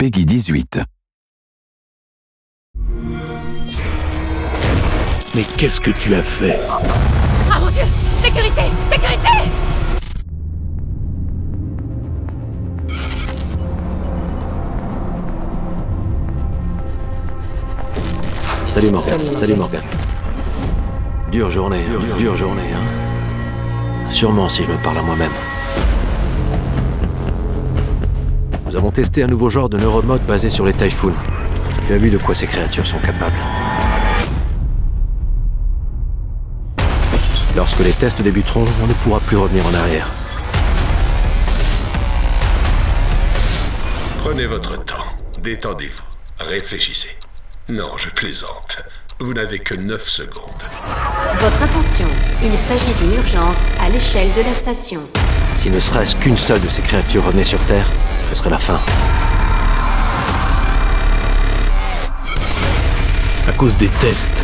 Peggy 18. Mais qu'est-ce que tu as fait? Ah mon dieu Sécurité Sécurité Salut Morgan. Salut, Morgan. Dure journée, dure, dure journée, hein. Sûrement si je me parle à moi-même. Avons testé un nouveau genre de neuromode basé sur les typhoons. Tu as vu de quoi ces créatures sont capables. Lorsque les tests débuteront, on ne pourra plus revenir en arrière. Prenez votre temps. Détendez-vous. Réfléchissez. Non, je plaisante. Vous n'avez que 9 secondes. Votre attention, il s'agit d'une urgence à l'échelle de la station. Si ne serait-ce qu'une seule de ces créatures revenait sur Terre, ce serait la fin. À cause des tests,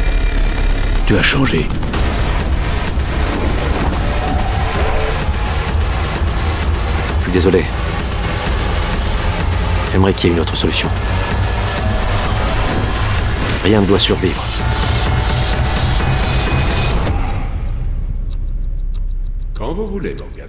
tu as changé. Je suis désolé. J'aimerais qu'il y ait une autre solution. Rien ne doit survivre. Quand vous voulez, Morgan.